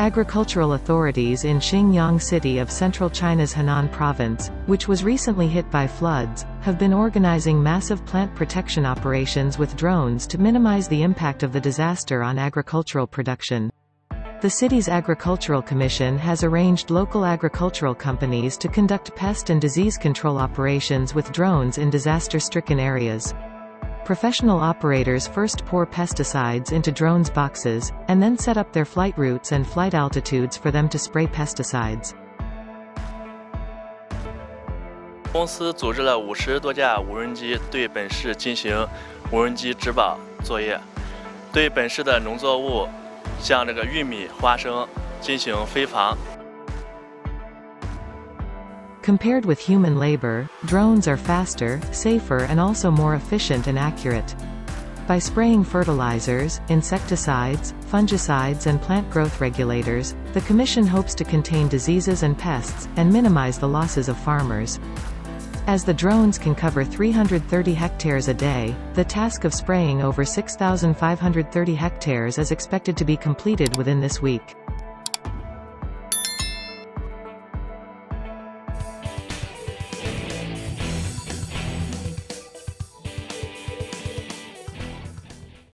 Agricultural authorities in Xingyang City of central China's Henan province, which was recently hit by floods, have been organizing massive plant protection operations with drones to minimize the impact of the disaster on agricultural production. The city's Agricultural Commission has arranged local agricultural companies to conduct pest and disease control operations with drones in disaster-stricken areas. Professional operators first pour pesticides into drones' boxes, and then set up their flight routes and flight altitudes for them to spray pesticides. 公司组织了五十多架无人机对本市进行无人机值保作业，对本市的农作物，像这个玉米、花生进行飞防。 Compared with human labor, drones are faster, safer and also more efficient and accurate. By spraying fertilizers, insecticides, fungicides and plant growth regulators, the Commission hopes to contain diseases and pests, and minimize the losses of farmers. As the drones can cover 330 hectares a day, the task of spraying over 6,530 hectares is expected to be completed within this week.